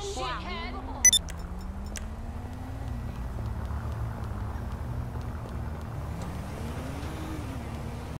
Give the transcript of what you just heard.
Shithead!